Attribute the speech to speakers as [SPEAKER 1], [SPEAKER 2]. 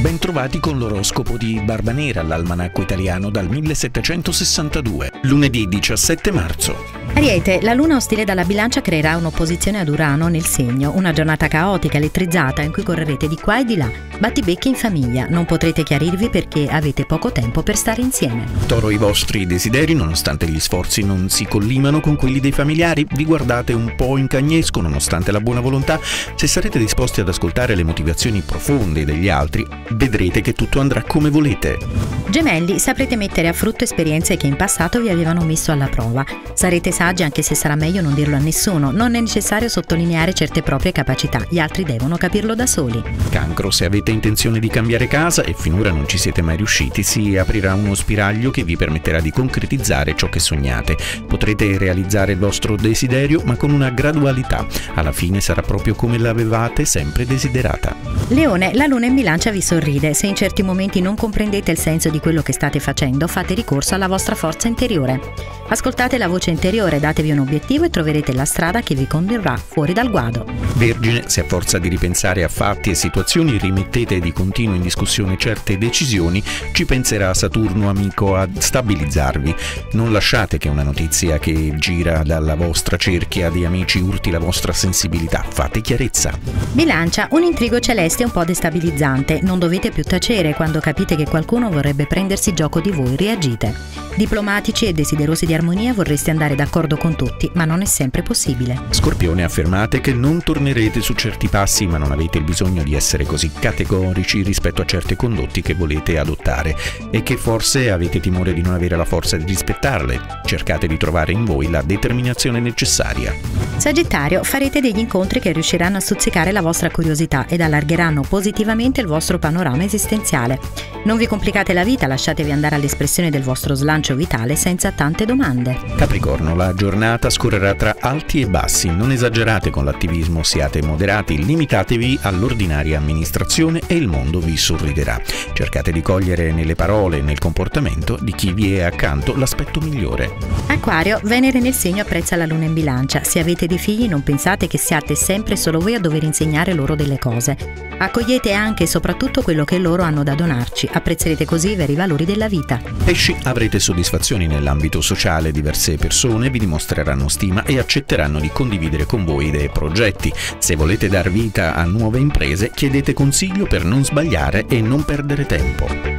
[SPEAKER 1] Bentrovati con l'oroscopo di Barbanera, l'almanacco italiano dal 1762, lunedì 17 marzo.
[SPEAKER 2] Ariete, la luna ostile dalla bilancia creerà un'opposizione ad Urano nel segno, una giornata caotica, elettrizzata in cui correrete di qua e di là, battibecchi in famiglia, non potrete chiarirvi perché avete poco tempo per stare insieme.
[SPEAKER 1] Toro, i vostri desideri, nonostante gli sforzi non si collimano con quelli dei familiari, vi guardate un po' in cagnesco nonostante la buona volontà, se sarete disposti ad ascoltare le motivazioni profonde degli altri, vedrete che tutto andrà come volete.
[SPEAKER 2] Gemelli, saprete mettere a frutto esperienze che in passato vi avevano messo alla prova. Sarete saggi anche se sarà meglio non dirlo a nessuno, non è necessario sottolineare certe proprie capacità, gli altri devono capirlo da soli.
[SPEAKER 1] Cancro, se avete intenzione di cambiare casa e finora non ci siete mai riusciti, si aprirà uno spiraglio che vi permetterà di concretizzare ciò che sognate. Potrete realizzare il vostro desiderio ma con una gradualità. Alla fine sarà proprio come l'avevate sempre desiderata.
[SPEAKER 2] Leone, la luna in bilancia vi sorride. Se in certi momenti non comprendete il senso di quello che state facendo, fate ricorso alla vostra forza interiore. Ascoltate la voce interiore, datevi un obiettivo e troverete la strada che vi condurrà fuori dal guado.
[SPEAKER 1] Vergine, se a forza di ripensare a fatti e situazioni rimettete di continuo in discussione certe decisioni, ci penserà Saturno amico a stabilizzarvi. Non lasciate che una notizia che gira dalla vostra cerchia di amici urti la vostra sensibilità, fate chiarezza.
[SPEAKER 2] Bilancia, un intrigo celeste un po' destabilizzante. Non dovete più tacere quando capite che qualcuno vorrebbe prendersi gioco di voi, reagite. Diplomatici e desiderosi di armonia vorreste andare d'accordo con tutti, ma non è sempre possibile.
[SPEAKER 1] Scorpione, affermate che non tornerete su certi passi, ma non avete il bisogno di essere così categorici rispetto a certe condotti che volete adottare e che forse avete timore di non avere la forza di rispettarle. Cercate di trovare in voi la determinazione necessaria.
[SPEAKER 2] Sagittario, farete degli incontri che riusciranno a stuzzicare la vostra curiosità ed allargheranno positivamente il vostro panorama esistenziale. Non vi complicate la vita, lasciatevi andare all'espressione del vostro slancio vitale senza tante domande.
[SPEAKER 1] Capricorno, la giornata scorrerà tra alti e bassi, non esagerate con l'attivismo, siate moderati, limitatevi all'ordinaria amministrazione e il mondo vi sorriderà. Cercate di cogliere nelle parole e nel comportamento di chi vi è accanto l'aspetto migliore.
[SPEAKER 2] Acquario, Venere nel segno apprezza la luna in bilancia. Se avete dei figli non pensate che siate sempre solo voi a dover insegnare loro delle cose. Accogliete anche e soprattutto quello che loro hanno da donarci, apprezzerete così i veri valori della vita.
[SPEAKER 1] Pesci, avrete soddisfazioni nell'ambito sociale, diverse persone vi dimostreranno stima e accetteranno di condividere con voi idee e progetti. Se volete dar vita a nuove imprese, chiedete consiglio per non sbagliare e non perdere tempo.